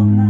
Oh,